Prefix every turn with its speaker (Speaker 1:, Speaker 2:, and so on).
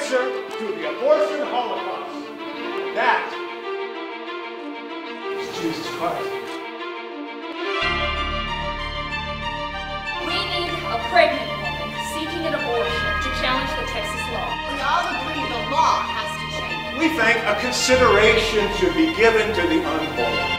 Speaker 1: answer to the abortion holocaust. That is Jesus Christ.
Speaker 2: We need a pregnant woman seeking an abortion to challenge the Texas law.
Speaker 3: We all agree the law has to change.
Speaker 1: We think a consideration should be given to the unborn.